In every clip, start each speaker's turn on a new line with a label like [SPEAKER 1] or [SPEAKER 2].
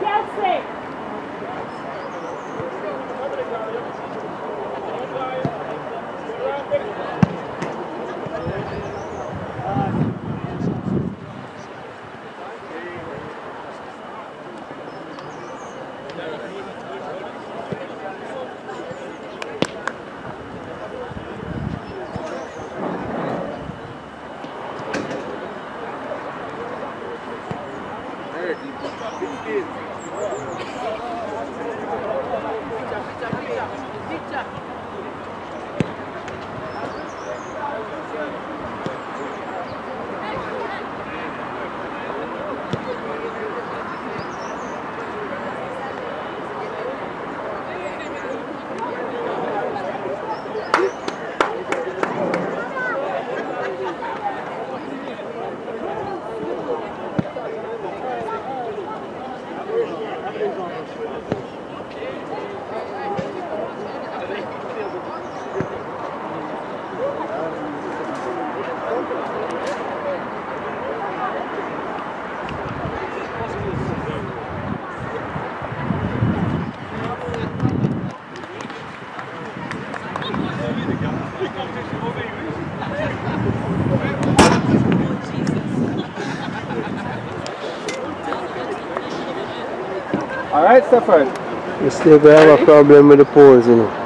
[SPEAKER 1] Chelsea! Alright, Stafford?
[SPEAKER 2] You still have a problem with the poles, you know.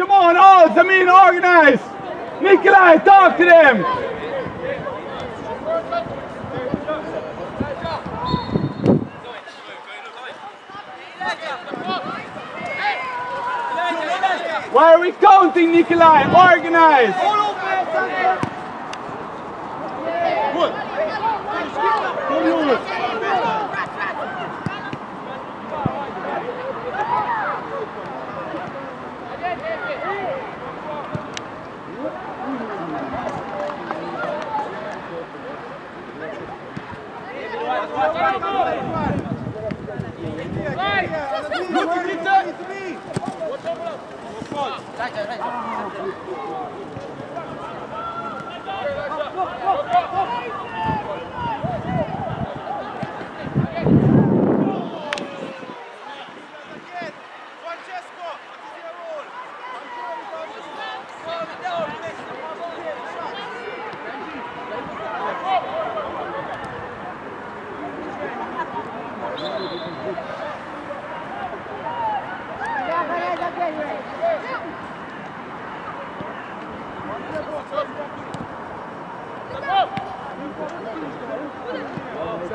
[SPEAKER 1] Come on, all! I mean, organize! Nikolai, talk to them! Why are we counting, Nikolai? Organize!
[SPEAKER 3] 对，那你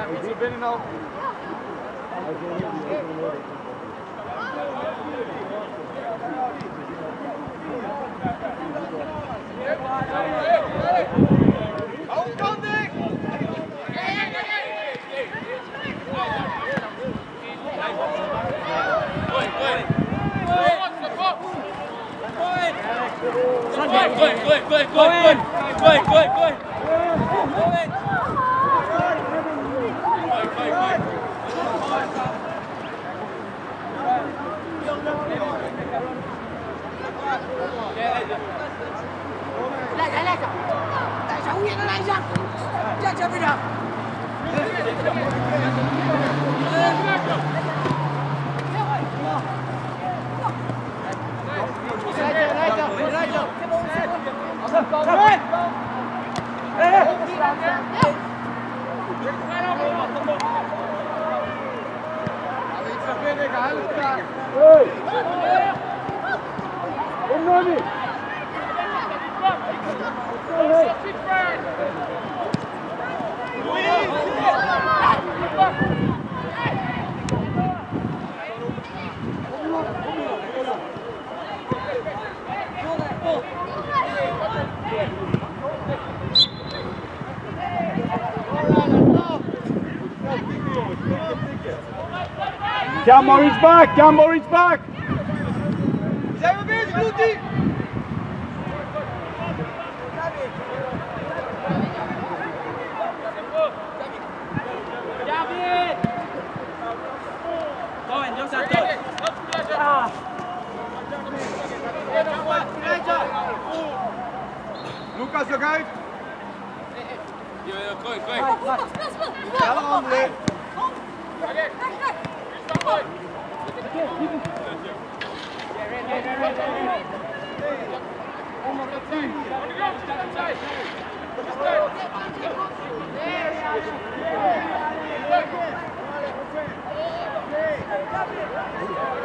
[SPEAKER 3] Has he been in out? Good, good, good, good, good, good, good, good, good. Lại ra, lại ra. Tại sao Nguyễn lại ra? Chạy chạy bây giờ.
[SPEAKER 4] Hey!
[SPEAKER 1] Down Maureen's back! Down Maureen's back!
[SPEAKER 3] Lucas, look out! Yo, yo, Kruis, weg! Lucas, speel, Kom, Ja, de andere! Kom! Weg, weg! Kom! Hey!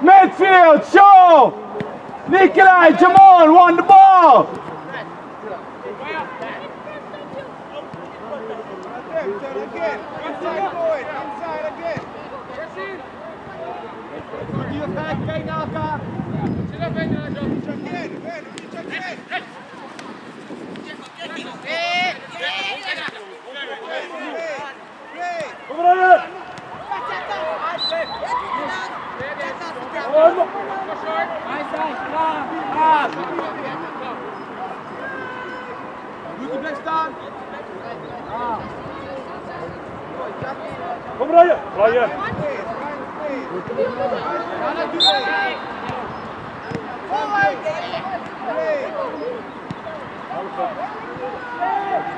[SPEAKER 1] Midfield, show! Nikolai, Jamal, won the ball!
[SPEAKER 3] Attention
[SPEAKER 4] Kom rijden! Rijden! Kom rijden!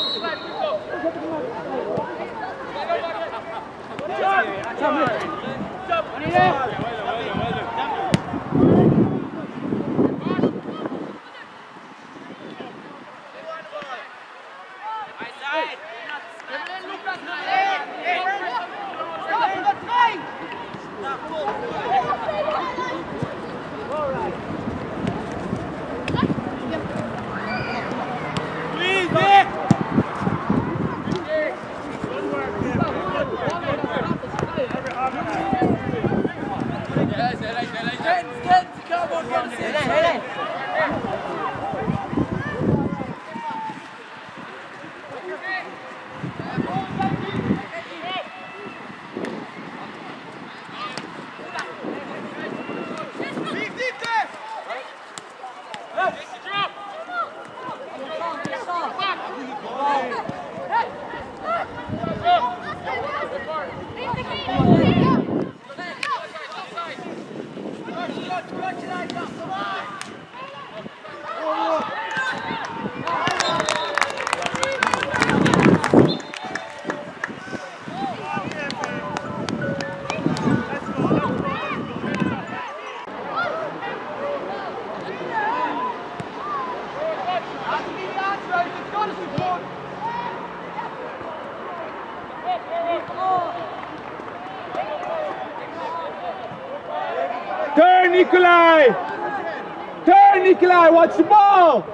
[SPEAKER 1] Nikolai! Watch the ball!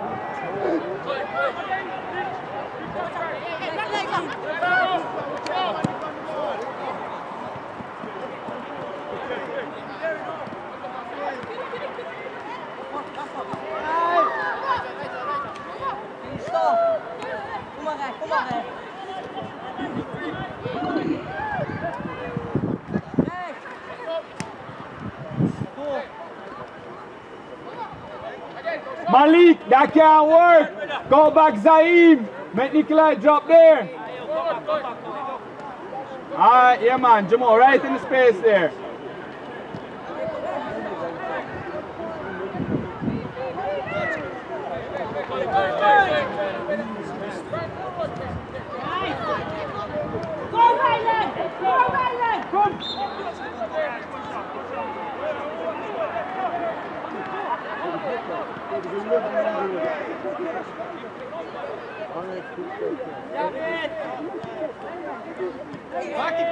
[SPEAKER 1] That can't work! Go back, Zaim! Make Nikolai drop there! Alright, yeah man, Jamal, right in the space there.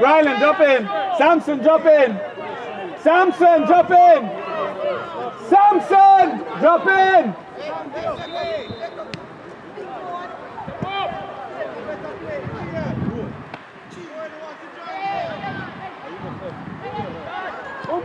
[SPEAKER 1] Ryland, drop in! Samson, drop in! Samson, drop in! Samson, drop in! Oh,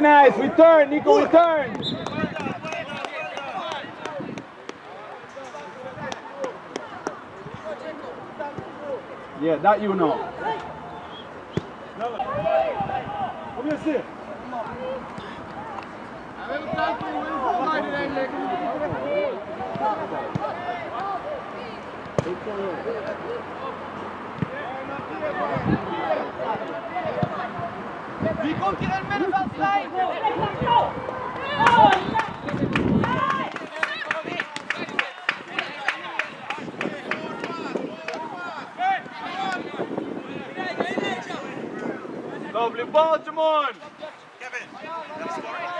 [SPEAKER 1] Organize, return, Nico, return! Yeah, that you know. Kom igen, se!
[SPEAKER 3] Wie komt hier een middenveldslijn?
[SPEAKER 1] Lovely ball, Jamon!
[SPEAKER 4] Kevin, let's go.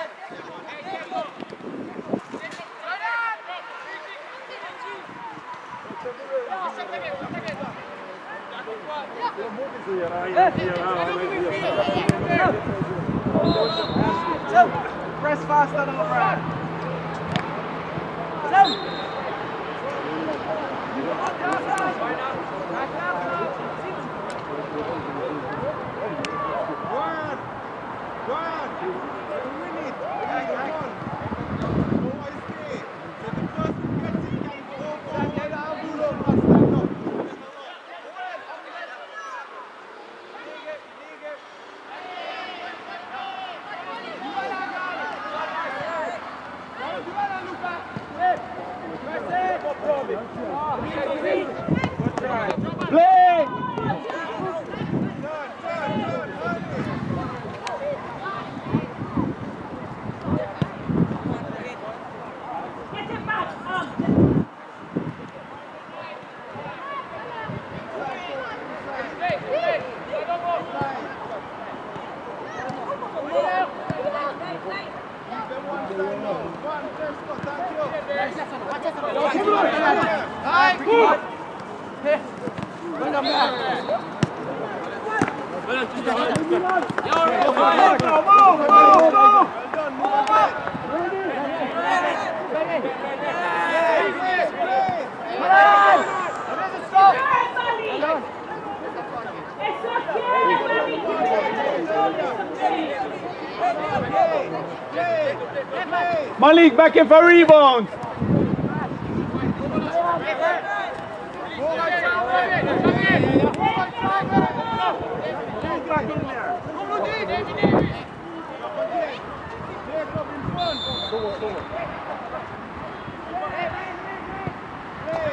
[SPEAKER 4] Pelo amor de Deus, aí, aí, aí, aí, aí. Press faster than O'Brien. Juan! Juan! You win it!
[SPEAKER 3] Come on! Go escape! So the first who gets it can go forward. Stand up. Stand up.
[SPEAKER 1] Play! Get it back! Um, everybody!
[SPEAKER 4] It's okay, everybody!
[SPEAKER 1] Malik back in for rebound!
[SPEAKER 4] Staan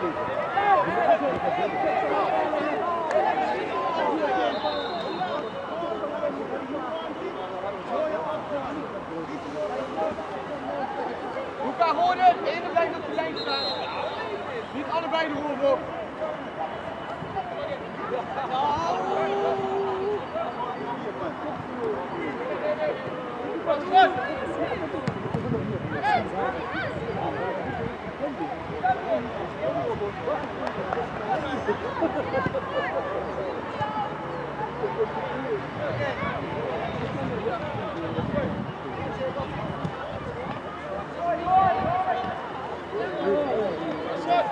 [SPEAKER 3] Luca, horen! Ene blijft op de lijn staan. Niet allebei de op. Shut!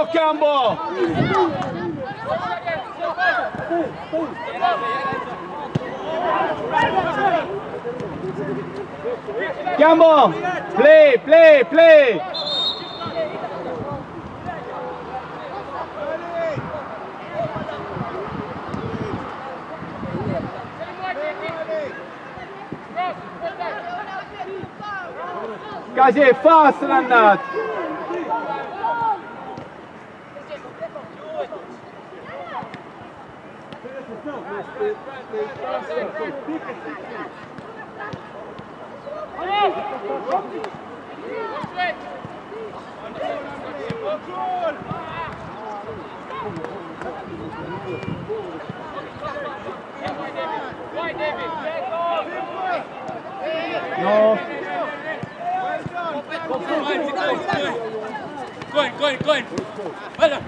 [SPEAKER 1] Ocambo Cambo Play, play, play. Cagé, face l'annate No.
[SPEAKER 3] Going, going, going. Well done.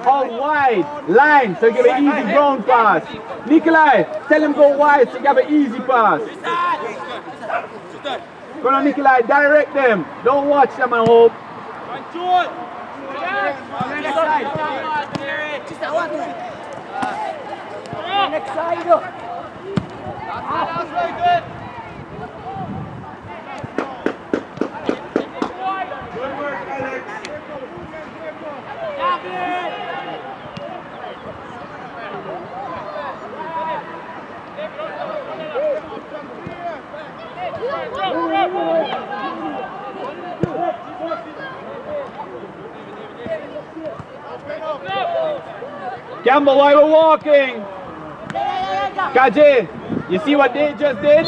[SPEAKER 1] Kaje, out wide, line, so you give an easy ground pass. Nikolai, tell him go wide so you have an easy pass. Go on, Nikolai, direct them. Don't watch them I hope.
[SPEAKER 3] Next side.
[SPEAKER 1] Campbell, while we're walking. Kaje, you see what they just did?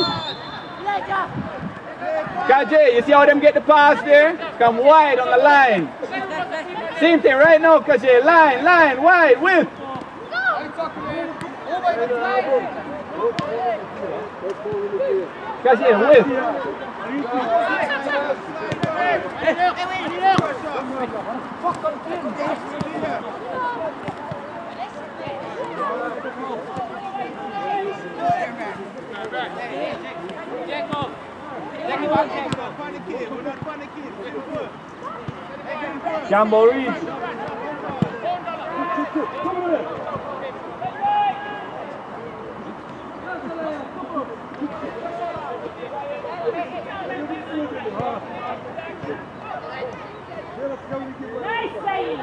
[SPEAKER 1] Kaje, you see how them get the pass there? Come wide on the line. Same thing right now, Kaje. Line, line, wide, width. Casier, roulez Jamboree.
[SPEAKER 4] Nice save.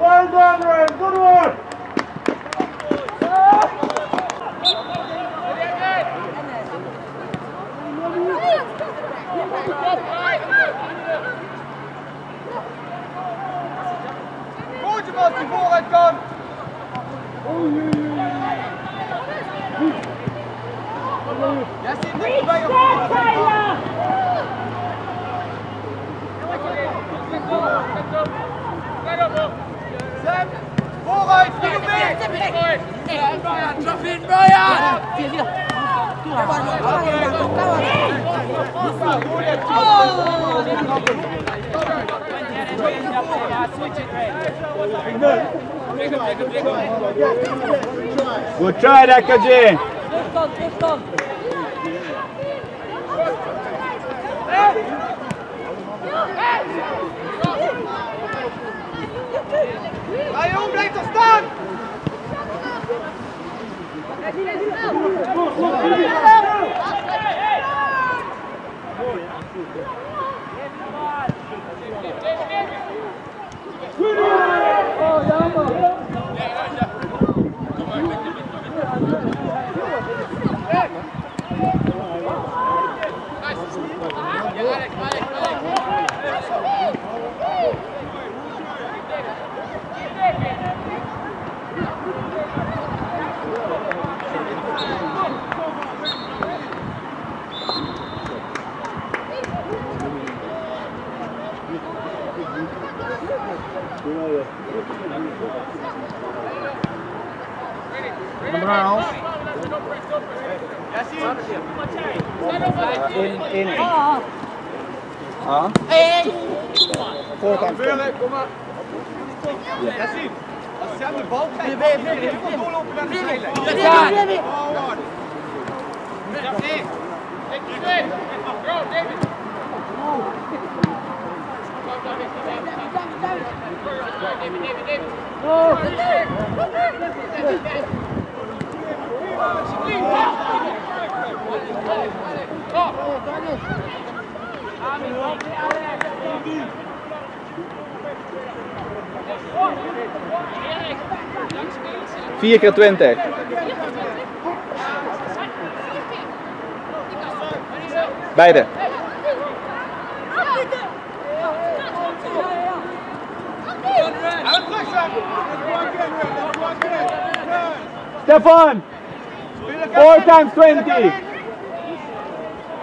[SPEAKER 4] Well done, Ryan. Good
[SPEAKER 3] dat hij vooruit kan. Oei, oei, oei. Jij zit niet bij je Sam, vooruit, vlieg mee! Maya, Trafin, Maya! Oh!
[SPEAKER 1] Good try, Dakaji.
[SPEAKER 3] Lion, blijf toch staan!
[SPEAKER 1] in, in. Ah. Ah. Hey. Voortaan.
[SPEAKER 3] Kom maar. Ja. Dat zien. Als ze aan de bal krijgen, dan doorlopen naar de zijlijn. Ja, ja, ja. Oh, David, David, David.
[SPEAKER 1] Vier keer twintig. Beide. Stefan! Four times twenty!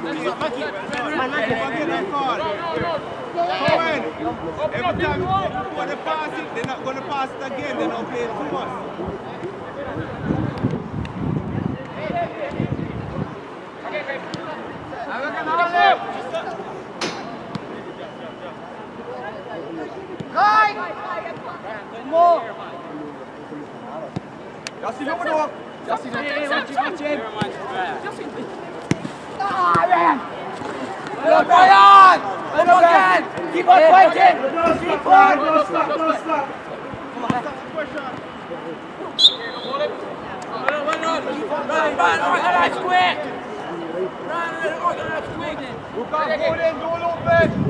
[SPEAKER 3] Man, man, Cohen, every time when they pass it, they're not going to pass it again. They're not playing too much. Kai! Mo! Justin, look at the walk! Justin, watch him, watch him! Justin, Hello, Brian! Hello again! Keep on fighting!
[SPEAKER 4] Keep on! Don't stop, don't stop!
[SPEAKER 3] Run, run, organize quick! Run, organize quick! Look out, go in, doorlopen!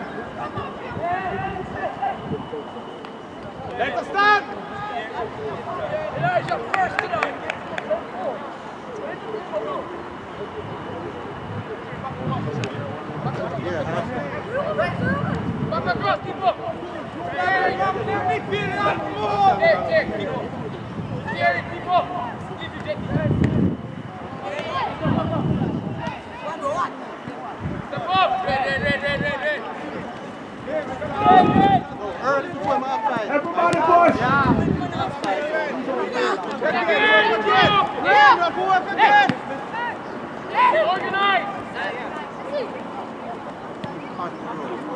[SPEAKER 3] Let us start! Elijah, first tonight. Back across, keep up. Take, take, keep up. Gary, keep up. Give you Jackie. Step up. Red, red, red, red, red, red. Red, red. Early before my offside.
[SPEAKER 4] Everybody push!
[SPEAKER 3] Again, go. Yeah! Go up again! Organize. Pass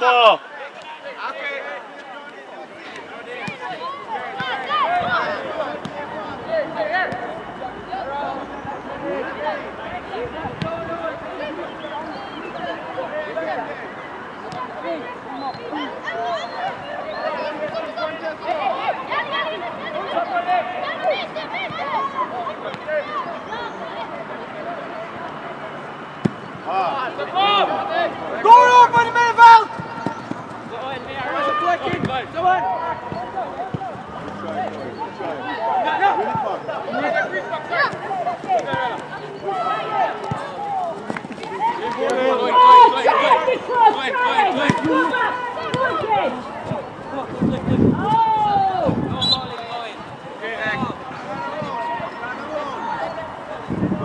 [SPEAKER 1] Hoger.
[SPEAKER 3] Don Campbell! Oké. Door op van het middenveld! Oh, try it, cross, try it. Come back, go again. Oh,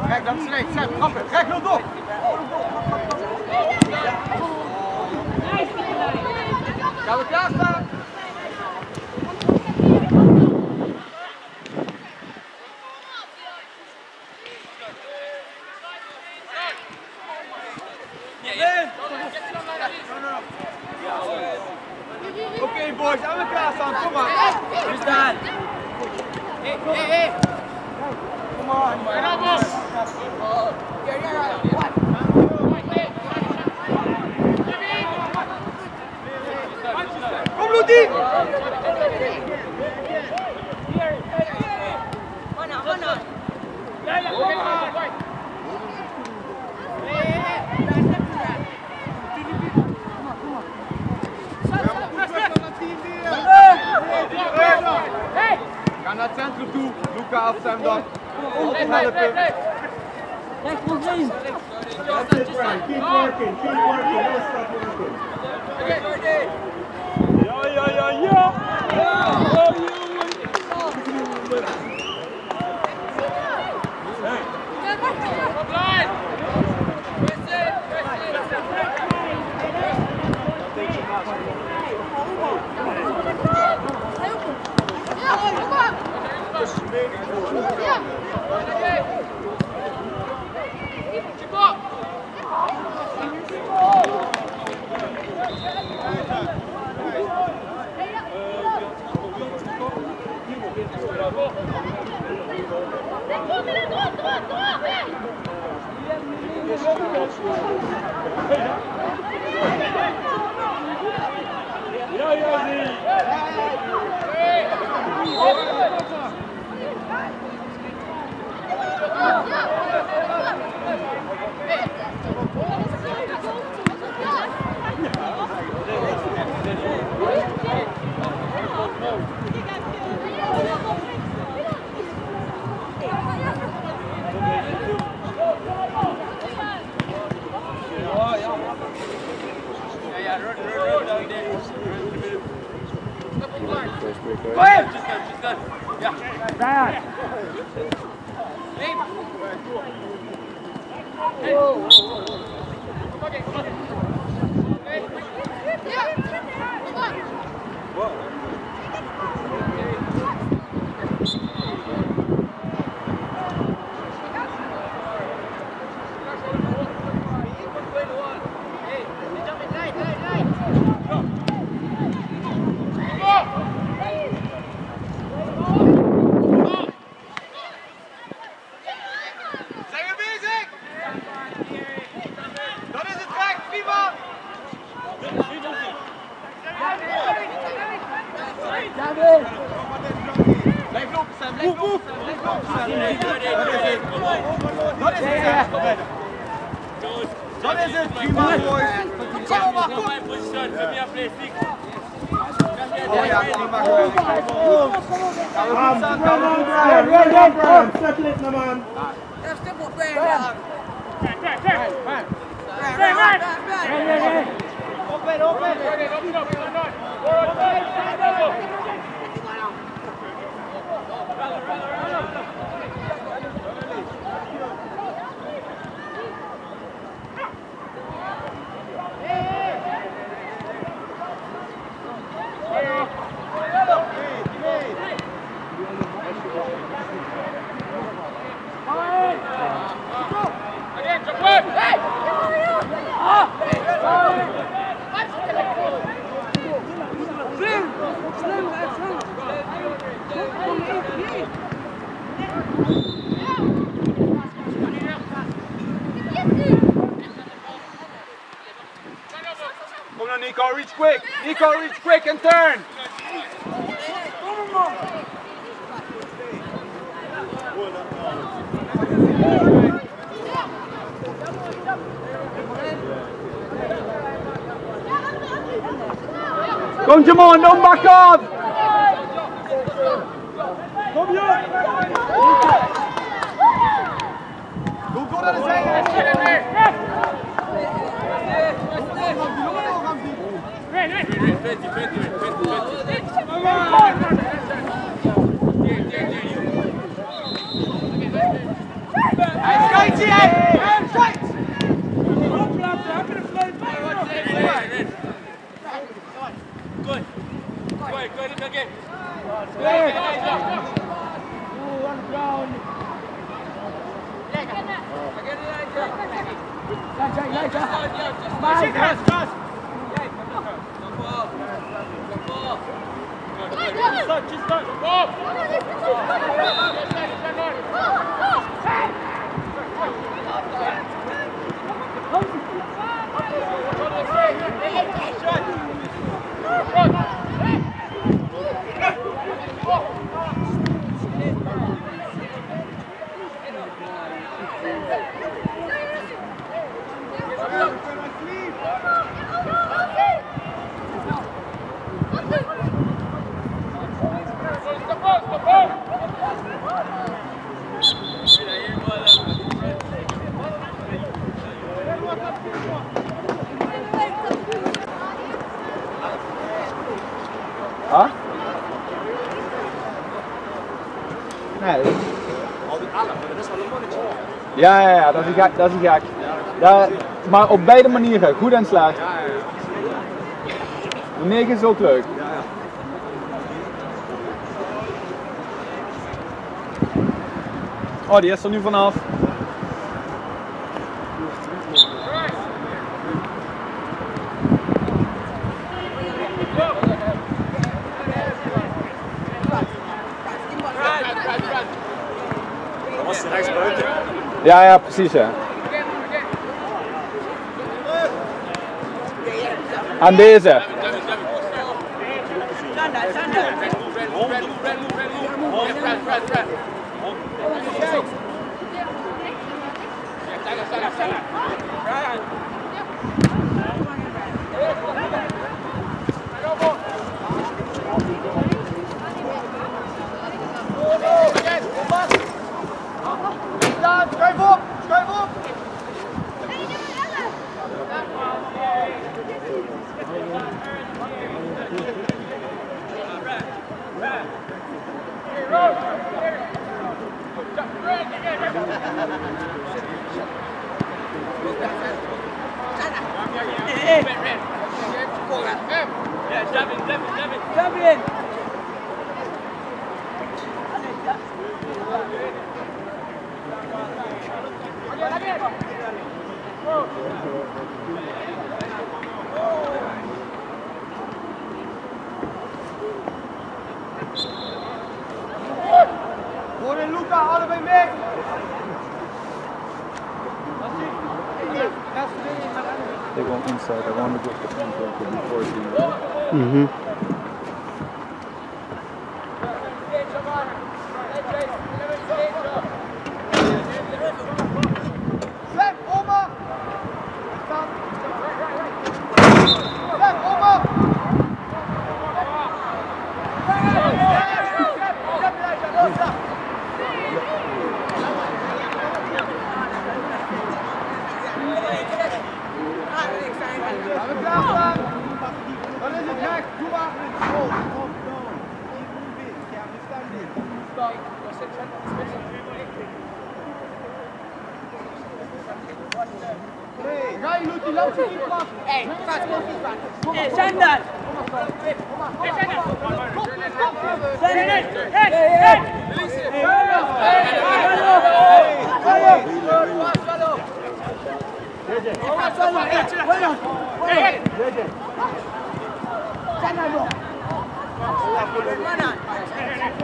[SPEAKER 3] Rek, dat is slecht. Zet, trap het. Rek, wil door. nice, Nicolai. Gaan we klaarstaan? Oké boys, aan we klaarstaan. Kom maar. We staan. Hé, hé, hé. Kom maar. Kom Ludi! Ga naar het back at half time, dog. Play, play, play, play. That's Ga naar het centrum toe, Luca op hem dan. Om te helpen. Recht voor één.
[SPEAKER 4] Keep working, keep working, let's stop working. Ja, ja, ja, ja. Ja, come! Ja, ja, ja.
[SPEAKER 2] Go right? ahead. Just done, just done. Yeah. Hey. Boa, né?
[SPEAKER 1] Kom Jamon, don't back off!
[SPEAKER 3] Doe door naar de zijlijn. Hij schijt zie je! Hij schijt! Good. Go ahead, go ahead, again. Step up, step
[SPEAKER 1] Ja, ja, ja, dat is gek. Dat is gek.
[SPEAKER 3] Ja,
[SPEAKER 1] maar op beide manieren, goed en slecht. De 9 is ook leuk. Oh, die is er nu vanaf. Ja, ja, precies ja. Aan deze. Schuif
[SPEAKER 3] Hoor Vuelvan, eh, vuelvan. Eh, eh. Sácalo. Hermana.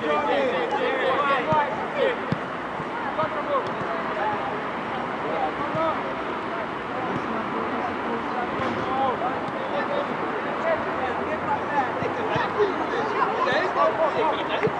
[SPEAKER 3] Johnny. Gwen,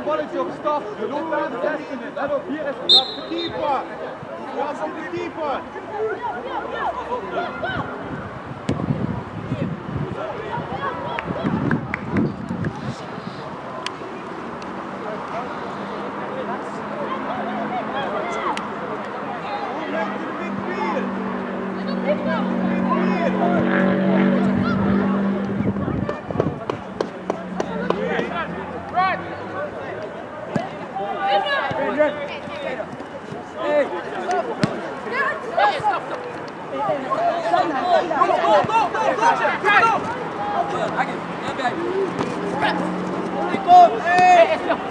[SPEAKER 3] een balletje op stap. De loopt aan de 16. Let op, hier is het. De keeper. Ja, is op de keeper. Aqui, vem, vem. Esse é o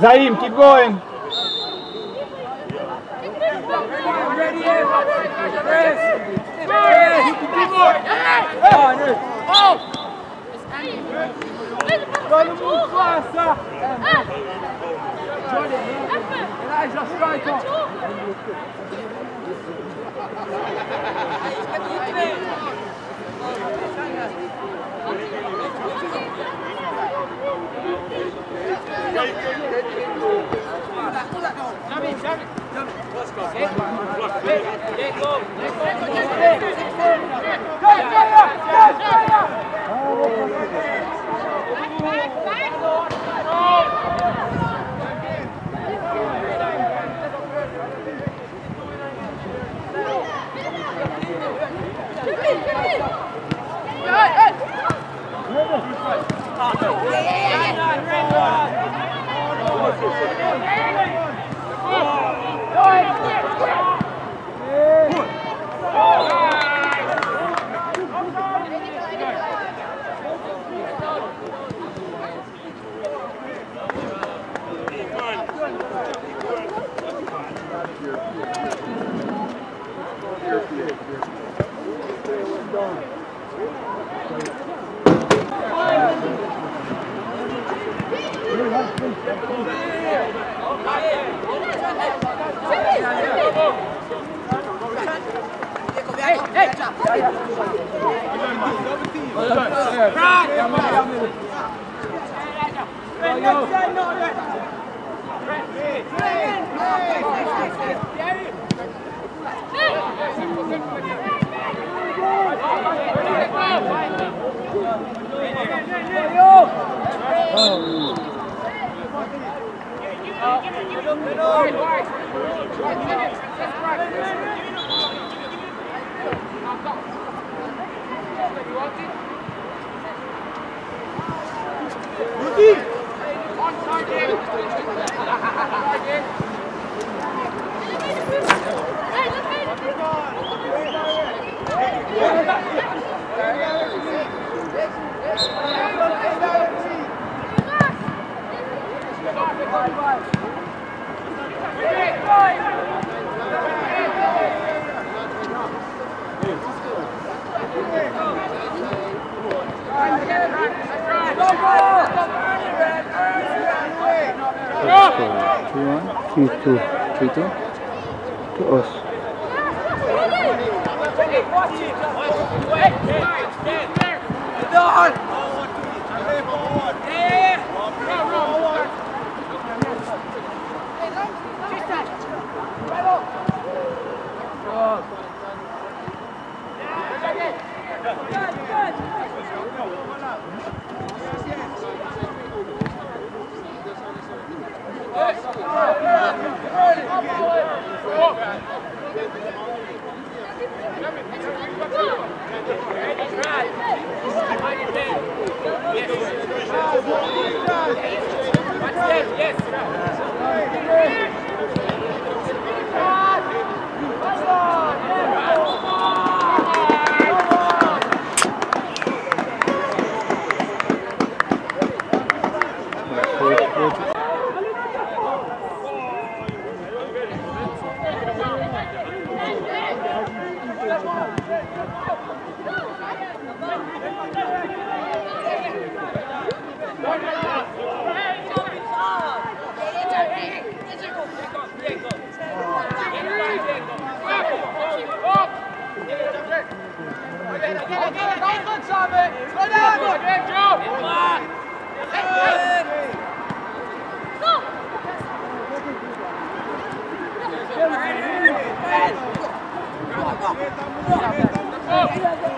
[SPEAKER 1] Zaim, keep going.
[SPEAKER 3] Come on, come on. Good. Oh. Target. Stop! Stop!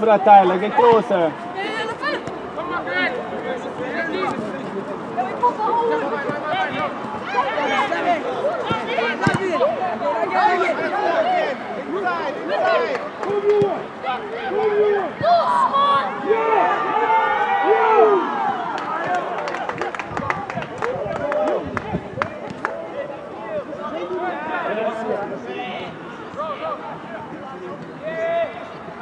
[SPEAKER 1] fratello, che cosa? Yeah!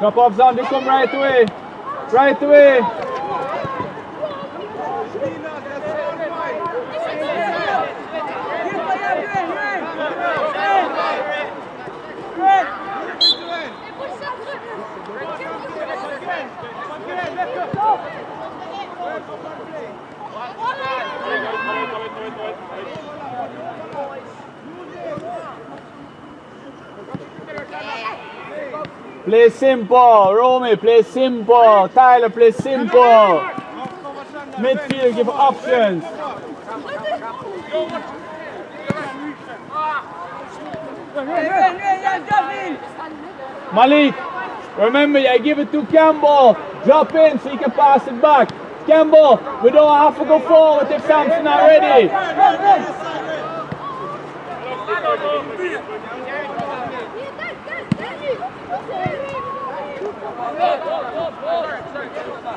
[SPEAKER 1] Drop off zone, they come right away. Right away. Play simple, Romy, play simple. Tyler, play simple. Midfield, give options. Malik, remember, I give it to Campbell. Drop in so you can pass it back. Campbell, we don't have to go forward if Samson not ready.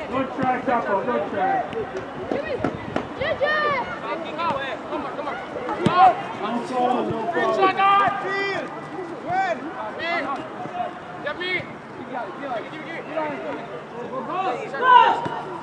[SPEAKER 4] Good try, Capo, good try. Console, no problem.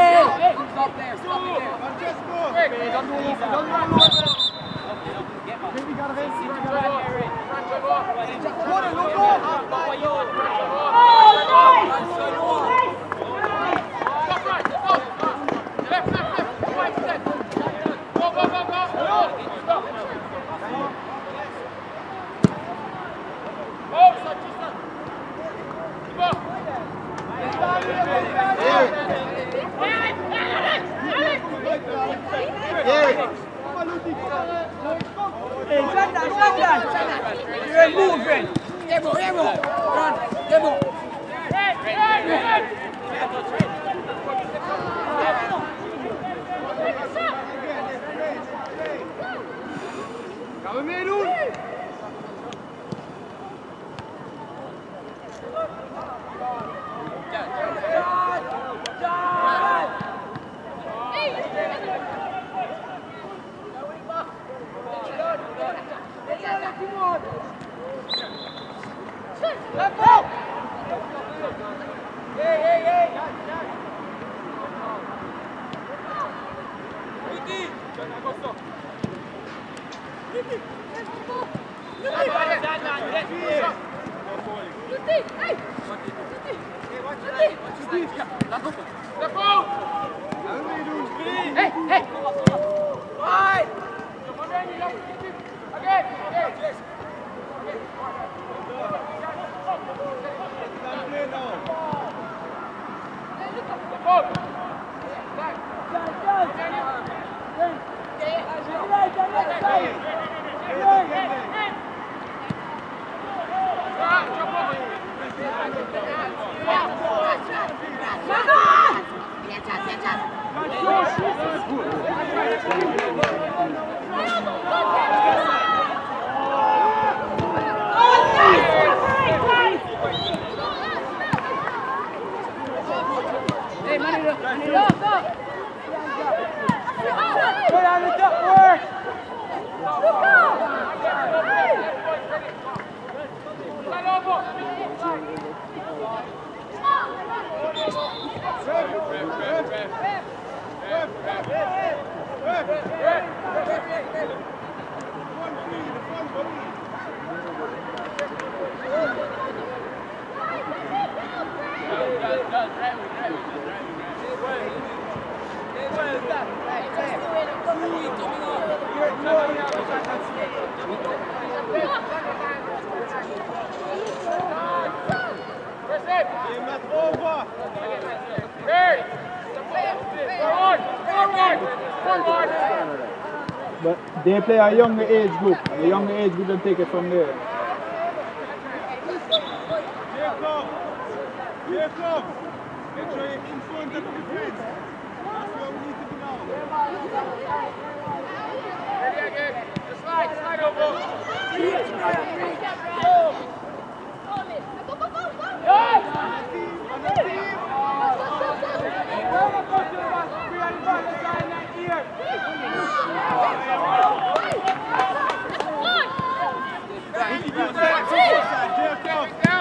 [SPEAKER 3] Stop there, stop it there. Just move. Quick, don't do it. Don't run, don't run. Maybe got to race. Run, run, run. Run, jump off. What a look off. Oh, nice. Nice. Stop right, stop. Left, left, left. Right, set. Go, go, go, go. Jordan, Jordan. You're moving. Ebo, Ebo. Run, Ebo. Camerun! Yeah, yeah, yeah. Hey, hey! Vai! Vai! Now.
[SPEAKER 1] They play a younger age group. The younger age group will take it from there. Jacob. Jacob. Make sure you're in front of the defense. That's where we need to be now. Jacob.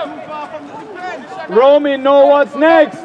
[SPEAKER 1] Too far from the Romy know what's next.